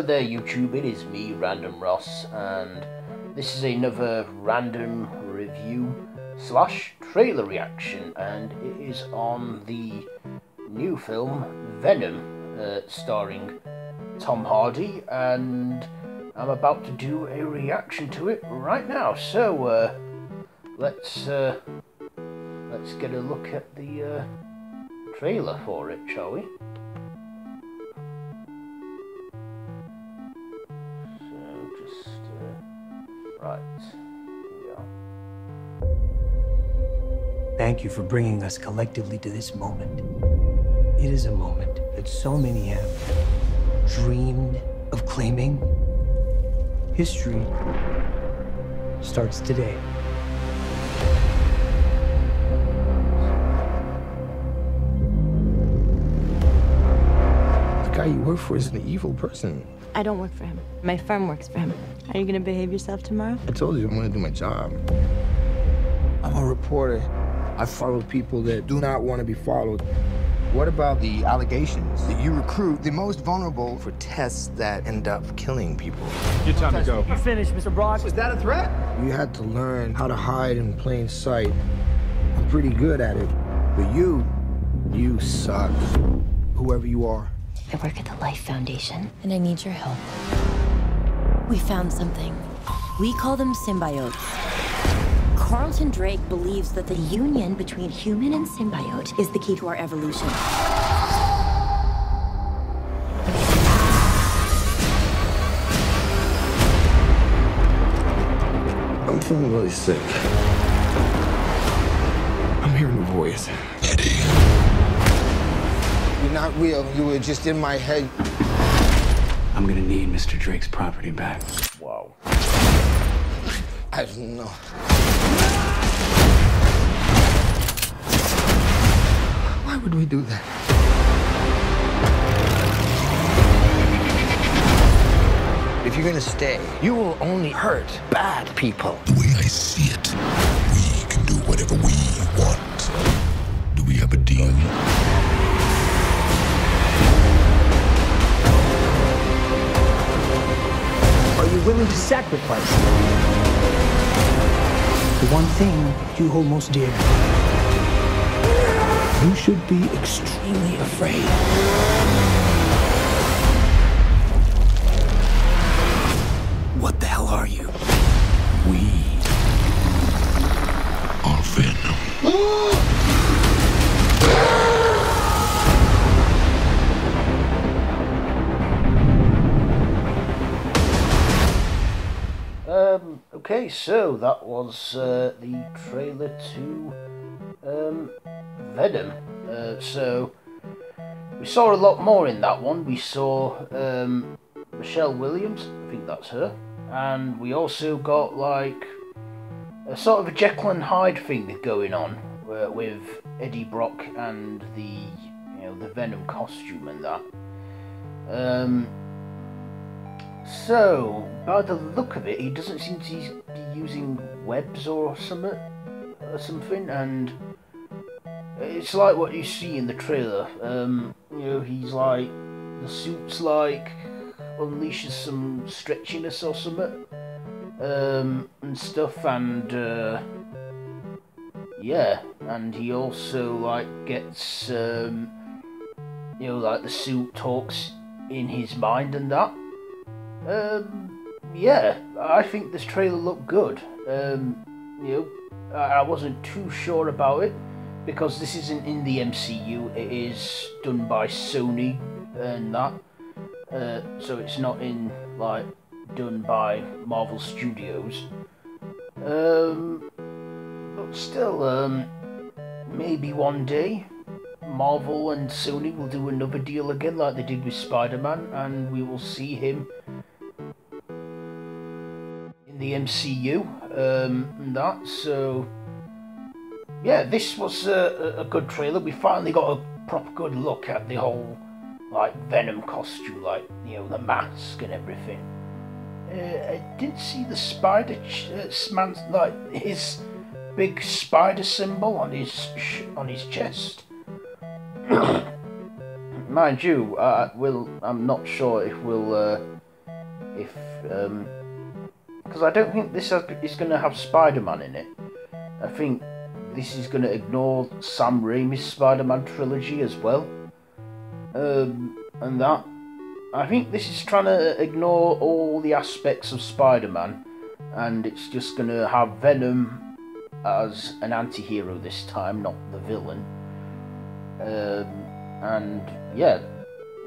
Hello there YouTube, it is me, Random Ross, and this is another random review slash trailer reaction, and it is on the new film Venom, uh, starring Tom Hardy, and I'm about to do a reaction to it right now. So uh, let's uh, let's get a look at the uh, trailer for it, shall we? Right. Yeah. Thank you for bringing us collectively to this moment. It is a moment that so many have dreamed of claiming. History starts today. The guy you work for is an evil person. I don't work for him. My firm works for him. Are you gonna behave yourself tomorrow? I told you I'm gonna do my job. I'm a reporter. I follow people that do not want to be followed. What about the allegations that you recruit the most vulnerable for tests that end up killing people? Your time to go. You finished, Mr. Brock? Was that a threat? You had to learn how to hide in plain sight. I'm pretty good at it. But you, you suck. Whoever you are. I work at the Life Foundation, and I need your help. We found something. We call them symbiotes. Carlton Drake believes that the union between human and symbiote is the key to our evolution. I'm feeling really sick. I'm hearing a voice. You're not real. You were just in my head. I'm gonna need Mr. Drake's property back. Wow. I don't know. Why would we do that? If you're gonna stay, you will only hurt bad people. The way I see it, we can do whatever we want. Do we have a deal? Are willing to sacrifice the one thing you hold most dear? You should be extremely afraid. What the hell are you? We are Venom. okay, so that was uh, the trailer to um, Venom. Uh, so we saw a lot more in that one. We saw um, Michelle Williams, I think that's her, and we also got like a sort of a Jekyll and Hyde thing going on uh, with Eddie Brock and the you know the Venom costume and that. Um, so, by the look of it, he doesn't seem to be using webs or something, or something, and it's like what you see in the trailer. Um, you know, he's like the suit's like unleashes some stretchiness or something, um, and stuff, and uh, yeah, and he also like gets um, you know like the suit talks in his mind and that. Um, yeah, I think this trailer looked good. Um, you know, I wasn't too sure about it because this isn't in the MCU. It is done by Sony and that, uh, so it's not in like done by Marvel Studios. Um, but still, um, maybe one day Marvel and Sony will do another deal again, like they did with Spider-Man, and we will see him the MCU um, and that. So, yeah, this was a, a good trailer. We finally got a proper good look at the whole like Venom costume, like you know the mask and everything. Uh, I didn't see the spider uh, man, like his big spider symbol on his on his chest. Mind you, uh, will I'm not sure if we'll uh, if um because I don't think this is going to have Spider-Man in it. I think this is going to ignore Sam Raimi's Spider-Man trilogy as well. Um, and that I think this is trying to ignore all the aspects of Spider-Man, and it's just going to have Venom as an anti-hero this time, not the villain. Um, and yeah,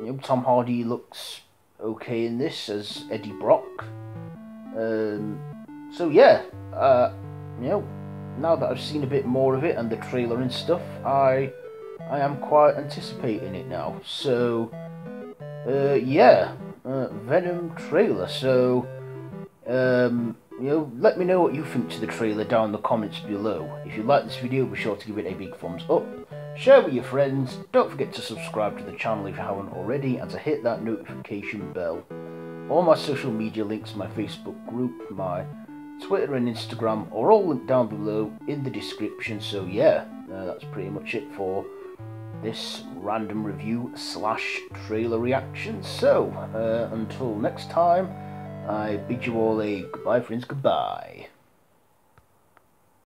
you know, Tom Hardy looks okay in this as Eddie Brock. Um, so yeah, uh, you know, now that I've seen a bit more of it and the trailer and stuff, I I am quite anticipating it now. So uh, yeah, uh, Venom trailer. So um, you know, let me know what you think to the trailer down in the comments below. If you like this video, be sure to give it a big thumbs up. Share with your friends. Don't forget to subscribe to the channel if you haven't already, and to hit that notification bell. All my social media links, my Facebook group, my Twitter and Instagram are all linked down below in the description. So yeah, uh, that's pretty much it for this random review slash trailer reaction. So uh, until next time, I bid you all a goodbye, friends. Goodbye.